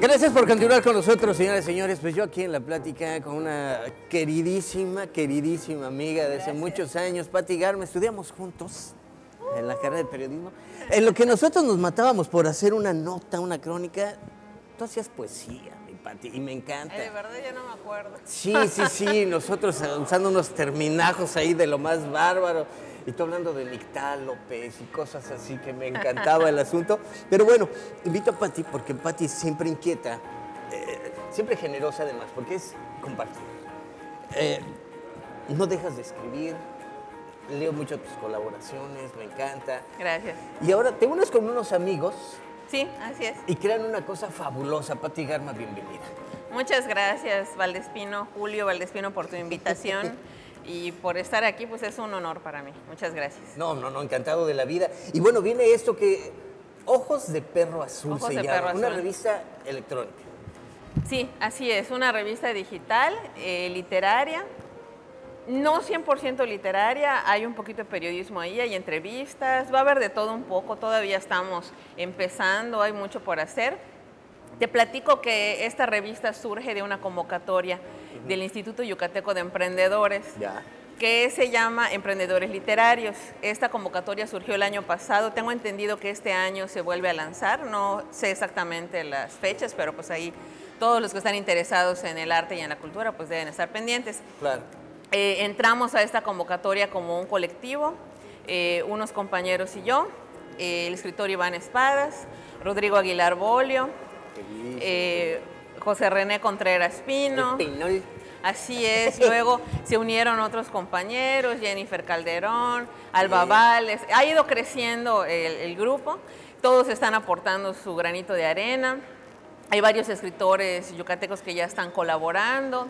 Gracias por continuar con nosotros, señoras y señores. Pues yo aquí en la plática con una queridísima, queridísima amiga de hace muchos años, Pati Garma. Estudiamos juntos en la carrera de periodismo. En lo que nosotros nos matábamos por hacer una nota, una crónica, tú hacías poesía, Pati, y me encanta. Ay, de verdad ya no me acuerdo. Sí, sí, sí, nosotros usando unos terminajos ahí de lo más bárbaro. Y tú hablando de Nictal López y cosas así que me encantaba el asunto. Pero bueno, invito a Pati porque Pati siempre inquieta, eh, siempre generosa además, porque es compartir. Eh, no dejas de escribir, leo mucho tus colaboraciones, me encanta. Gracias. Y ahora te unes con unos amigos Sí, así es. y crean una cosa fabulosa. Pati Garma, bienvenida. Muchas gracias, Valdespino, Julio Valdespino, por tu invitación y por estar aquí, pues es un honor para mí. Muchas gracias. No, no, no, encantado de la vida. Y bueno, viene esto que Ojos de Perro Azul Ojos se de llama, Perro una Azul. revista electrónica. Sí, así es, una revista digital, eh, literaria, no 100% literaria, hay un poquito de periodismo ahí, hay entrevistas, va a haber de todo un poco, todavía estamos empezando, hay mucho por hacer. Te platico que esta revista surge de una convocatoria del Instituto Yucateco de Emprendedores que se llama Emprendedores Literarios. Esta convocatoria surgió el año pasado, tengo entendido que este año se vuelve a lanzar, no sé exactamente las fechas, pero pues ahí todos los que están interesados en el arte y en la cultura pues deben estar pendientes. Claro. Eh, entramos a esta convocatoria como un colectivo, eh, unos compañeros y yo, eh, el escritor Iván Espadas, Rodrigo Aguilar Bolio, eh, José René Contreras Pino. El. Así es, luego se unieron otros compañeros, Jennifer Calderón, Alba Vales, ha ido creciendo el, el grupo, todos están aportando su granito de arena, hay varios escritores yucatecos que ya están colaborando.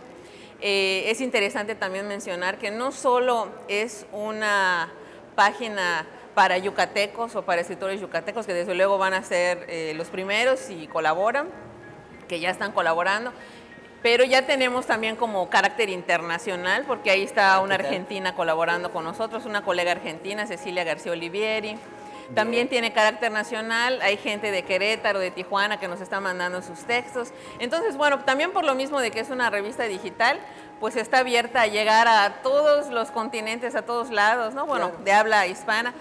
Eh, es interesante también mencionar que no solo es una página para yucatecos o para escritores yucatecos, que desde luego van a ser eh, los primeros y colaboran, que ya están colaborando, pero ya tenemos también como carácter internacional, porque ahí está una ¿Qué tal? argentina colaborando con nosotros, una colega argentina, Cecilia García Olivieri. También tiene carácter nacional, hay gente de Querétaro, de Tijuana que nos está mandando sus textos. Entonces, bueno, también por lo mismo de que es una revista digital, pues está abierta a llegar a todos los continentes, a todos lados, ¿no? Bueno, Claro. de habla hispana.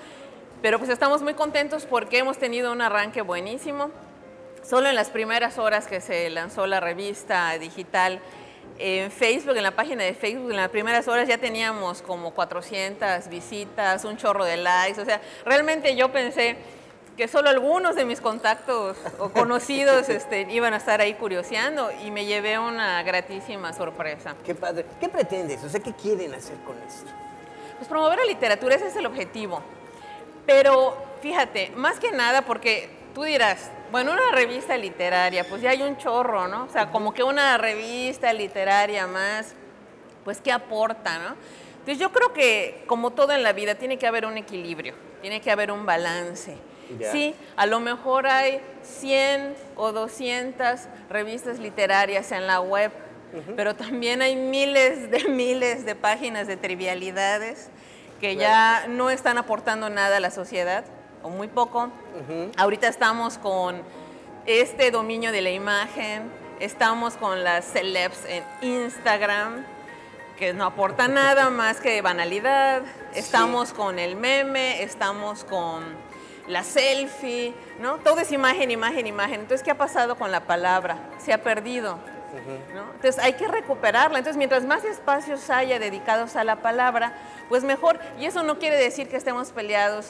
Pero pues estamos muy contentos porque hemos tenido un arranque buenísimo. Solo en las primeras horas que se lanzó la revista digital en Facebook, en la página de Facebook, en las primeras horas ya teníamos como 400 visitas, un chorro de likes. O sea, realmente yo pensé que solo algunos de mis contactos o conocidos este, iban a estar ahí curioseando y me llevé una gratísima sorpresa. Qué padre. ¿Qué pretendes? O sea, ¿qué quieren hacer con esto? Pues promover la literatura, ese es el objetivo. Pero fíjate, más que nada porque tú dirás, bueno, una revista literaria, pues ya hay un chorro, ¿no? O sea, como que una revista literaria más, pues ¿qué aporta, no? Entonces yo creo que como todo en la vida tiene que haber un equilibrio, tiene que haber un balance. Ya. Sí, a lo mejor hay 100 o 200 revistas literarias en la web, pero también hay miles de miles de páginas de trivialidades que ya no están aportando nada a la sociedad, o muy poco. Ahorita estamos con este dominio de la imagen, estamos con las celebs en Instagram, que no aporta nada más que banalidad. Estamos con el meme, estamos con la selfie, ¿no? Todo es imagen, imagen, imagen. Entonces, ¿qué ha pasado con la palabra? Se ha perdido. ¿no? Entonces hay que recuperarla. Entonces, mientras más espacios haya dedicados a la palabra, pues mejor. Y eso no quiere decir que estemos peleados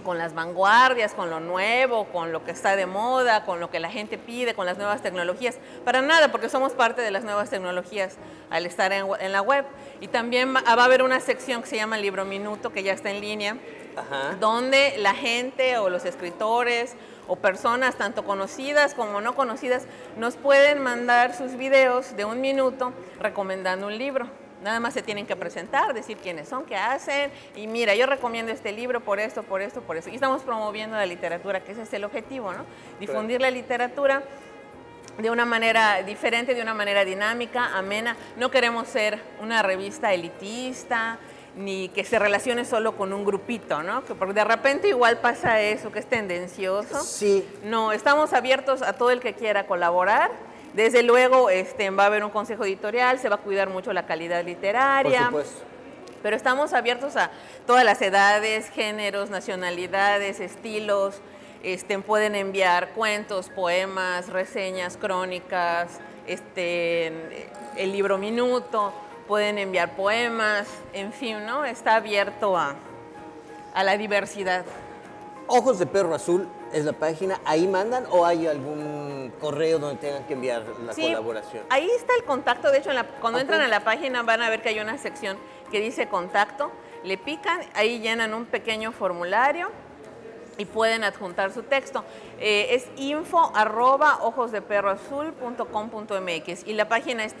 con las vanguardias, con lo nuevo, con lo que está de moda, con lo que la gente pide, con las nuevas tecnologías. Para nada, porque somos parte de las nuevas tecnologías al estar en, en la web. Y también va va a haber una sección que se llama Libro Minuto, que ya está en línea, Ajá. donde la gente o los escritores o personas tanto conocidas como no conocidas nos pueden mandar sus videos de un minuto recomendando un libro. Nada más se tienen que presentar, decir quiénes son, qué hacen y mira, yo recomiendo este libro por esto, por esto, por eso. Y estamos promoviendo la literatura, que ese es el objetivo, ¿no? Difundir la literatura de una manera diferente, de una manera dinámica, amena. No queremos ser una revista elitista, ni que se relacione solo con un grupito, ¿no? Que porque de repente igual pasa eso, que es tendencioso. Sí. No, estamos abiertos a todo el que quiera colaborar. Desde luego este, va a haber un consejo editorial, se va a cuidar mucho la calidad literaria. Por supuesto. Pero estamos abiertos a todas las edades, géneros, nacionalidades, estilos. Este, pueden enviar cuentos, poemas, reseñas, crónicas, este, el libro minuto, pueden enviar poemas, en fin, ¿no? Está abierto a, a la diversidad. Ojos de Perro Azul es la página, ahí mandan o hay algún correo donde tengan que enviar la Sí, colaboración. Ahí está el contacto. De hecho, en la- cuando entran a la página van a ver que hay una sección que dice contacto. Le pican, ahí llenan un pequeño formulario y pueden adjuntar su texto. Eh, es info arroba ojosdeperroazul.com.mx y la página es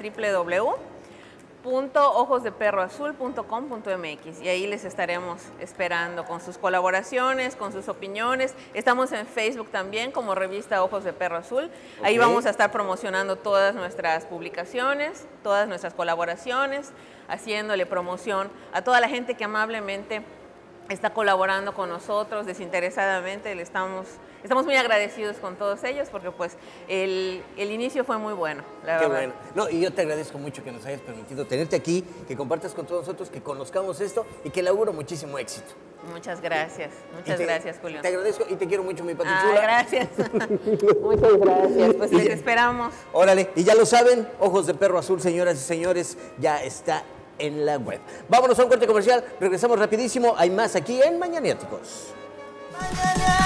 www.ojosdeperroazul.com.mx y ahí les estaremos esperando con sus colaboraciones, con sus opiniones. Estamos en Facebook también como revista Ojos de Perro Azul. Ahí vamos a estar promocionando todas nuestras publicaciones, todas nuestras colaboraciones, haciéndole promoción a toda la gente que amablemente está colaborando con nosotros desinteresadamente. Le estamos, estamos muy agradecidos con todos ellos porque pues el, el inicio fue muy bueno, la Qué verdad. bueno. No, y yo te agradezco mucho que nos hayas permitido tenerte aquí, que compartas con todos nosotros, que conozcamos esto y que le auguro muchísimo éxito. Muchas gracias, muchas te- gracias, Julio. Te agradezco y te quiero mucho, mi Ah, patichula. gracias. muchas gracias. Pues ya- esperamos. Órale, y ya lo saben, Ojos de Perro Azul, señoras y señores, ya está en la web. Vámonos a un corte comercial, regresamos rapidísimo, hay más aquí en Mañaniáticos. Mañana